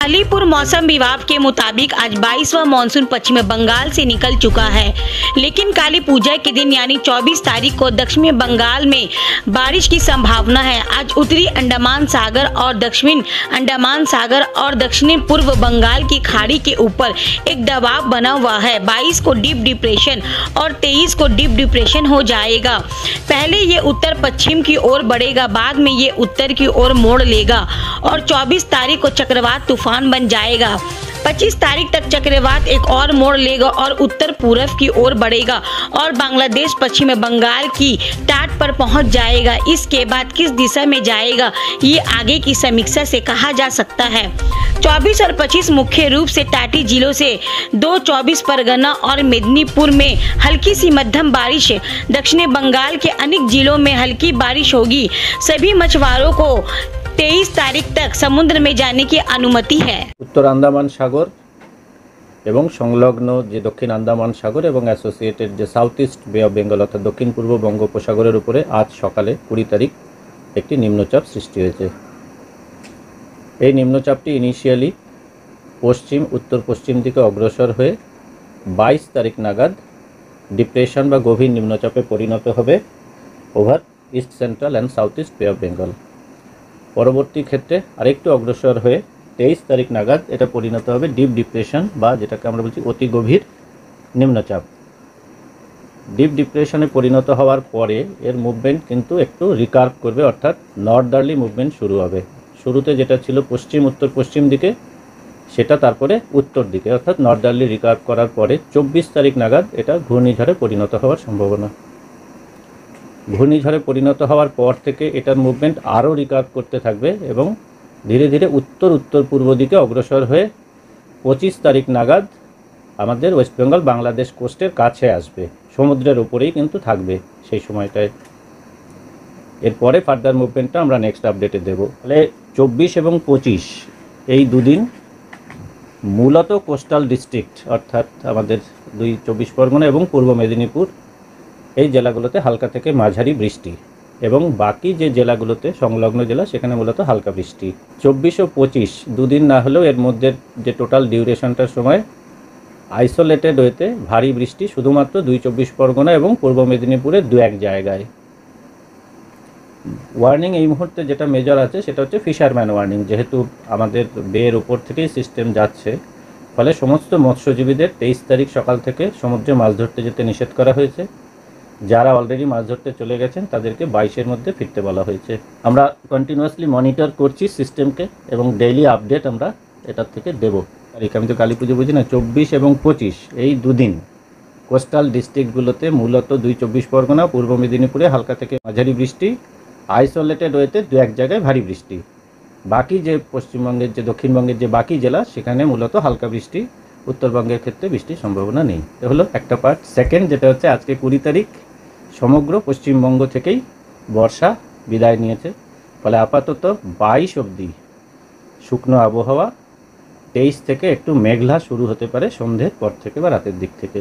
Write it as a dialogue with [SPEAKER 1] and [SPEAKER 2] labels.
[SPEAKER 1] अलीपुर मौसम विभाग के मुताबिक आज 22वां मानसून पश्चिम बंगाल से निकल चुका है। लेकिन काली पूजा के दिन यानी 24 तारीख को दक्षिणी बंगाल में बारिश की संभावना है। आज उत्तरी अंडमान सागर और दक्षिण अंडमान सागर और दक्षिणी पूर्व बंगाल की खाड़ी के ऊपर एक दबाव बना हुआ है। 22 को डीप डिप्रेशन और 23 को डीप डिप्रेशन हो जाएगा। पहले ये उत्तर पश्चिम की ओर बढ़ेगा, बाद में ये उत्तर की ओर मोड़ लेगा। और 24 तारीख को चक्रवात तूफ़ान बन जाएगा। 25 तारीख तक चक्रवात एक और मोड़ लेगा और उत्तर पूर्व की ओर बढ़ेगा और बांग्लादेश पश्चिम बंगाल की टाट पर पहुँच जाएगा। इसके बाद किस दिशा में जाएगा, ये आगे की समीक्षा से कहा जा सकता है। 24 और 25 मुख्य रूप से टाटी जिलों से दो 24 परगना और मेदिनीपुर में हल्की सी मध्यम बारिश। दक्षिण बंगाल के अनेक जिलों में हल्की बारिश होगी। सभी मछुआरों को 23 तारीख तक समुद्र में जाने की अनुमति है।
[SPEAKER 2] उत्तर अंडमान সাগর এবং সংলগ্ন যে দক্ষিণ আন্দামান সাগর এবং অ্যাসোসিয়েটেড যে south east bay of Bengal অর্থাৎ দক্ষিণ পূর্ব বঙ্গোপসাগরের উপরে আজ সকালে কুড়ি তারিখ একটি নিম্নচাপ সৃষ্টি হয়েছে। এই নিম্নচাপটি ইনিশিয়ালি পশ্চিম উত্তর পশ্চিম দিকে অগ্রসর হয়ে বাইশ তারিখ নাগাদ ডিপ্রেশন বা গভীর নিম্নচাপে পরিণত হবে over east central and south east bay of Bengal পরবর্তী ক্ষেত্রে আরেকটু অগ্রসর হয়ে তেইশ তারিখ নাগাদ এটা পরিণত হবে ডিপ ডিপ্রেশন বা যেটাকে আমরা বলছি অতি গভীর নিম্নচাপ। ডিপ ডিপ্রেশনে পরিণত হওয়ার পরে এর মুভমেন্ট কিন্তু একটু রিকার্ভ করবে, অর্থাৎ নর্দার্লি মুভমেন্ট শুরু হবে। শুরুতে যেটা ছিল পশ্চিম, উত্তর, পশ্চিম দিকে, সেটা তারপরে উত্তর দিকে, অর্থাৎ নর্দার্লি রিকার্ভ করার পরে চব্বিশ তারিখ নাগাদ এটা ঘূর্ণিঝড়ে পরিণত হওয়ার সম্ভাবনা। ঘূর্ণিঝড়ে পরিণত হওয়ার পর থেকে এটার মুভমেন্ট আরও রিকার্ভ করতে থাকবে এবং ধীরে ধীরে উত্তর উত্তর পূর্ব দিকে অগ্রসর হয়ে পঁচিশ তারিখ নাগাদ আমাদের ওয়েস্ট বেঙ্গল বাংলাদেশ কোস্টের কাছে আসবে। সমুদ্রের উপরেই কিন্তু থাকবে সেই সময়টায়। এরপরে ফার্দার মুভমেন্টটা আমরা নেক্সট আপডেটে দেব। তাহলে চব্বিশ এবং পঁচিশ, এই দুদিন মূলত কোস্টাল ডিস্ট্রিক্ট অর্থাৎ আমাদের দুই চব্বিশ পরগনা এবং পূর্ব মেদিনীপুর, এই জেলাগুলোতে হালকা থেকে মাঝারি বৃষ্টি। এবং বাকি যে জেলাগুলোতে সংলগ্ন জেলা, সেখানে মূলত হালকা বৃষ্টি। চব্বিশ ও পঁচিশ, দুদিন না হলেও এর মধ্যে যে টোটাল ডিউরেশনটার সময় আইসোলেটেড হয়েতে ভারী বৃষ্টি শুধুমাত্র দুই চব্বিশ পরগনা এবং পূর্ব মেদিনীপুরের দু এক জায়গায়। ওয়ার্নিং এই মুহূর্তে যেটা মেজর আছে, সেটা হচ্ছে ফিশারম্যান ওয়ার্নিং যেহেতু আমাদের বেয়ের উপর থেকেই সিস্টেম যাচ্ছে, ফলে সমস্ত মৎস্যজীবীদের তেইশ তারিখ সকাল থেকে সমুদ্রে মাছ ধরতে যেতে নিষেধ করা হয়েছে। যারা অলরেডি মাছ ধরতে চলে গেছেন, তাদেরকে বাইশের মধ্যে ফিরতে বলা হয়েছে। আমরা কন্টিনিউয়াসলি মনিটর করছি সিস্টেমকে এবং ডেইলি আপডেট আমরা এটার থেকে দেব। তারিখ, আমি তো কালী পুজো বুঝি না, চব্বিশ এবং পঁচিশ, এই দুদিন। কোস্টাল ডিস্ট্রিক্টগুলোতে মূলত দুই চব্বিশ পরগনা, পূর্ব মেদিনীপুরে হালকা থেকে মাঝারি বৃষ্টি আইসোলেটেড ওয়েতে দু এক জায়গায় ভারী বৃষ্টি। বাকি যে পশ্চিমবঙ্গের যে, দক্ষিণবঙ্গের যে বাকি জেলা, সেখানে মূলত হালকা বৃষ্টি, উত্তরবঙ্গের ক্ষেত্রে বৃষ্টির সম্ভাবনা নেই। এ হলো একটা পার্ট সেকেন্ড যেটা হচ্ছে আজকে কুড়ি তারিখ সমগ্র পশ্চিমবঙ্গ থেকেই বর্ষা বিদায় নিয়েছে। ফলে আপাতত বাইশ অবধি শুকনো আবহাওয়া, তেইশ থেকে একটু মেঘলা শুরু হতে পারে সন্ধ্যের পর থেকে বা রাতের দিক থেকে।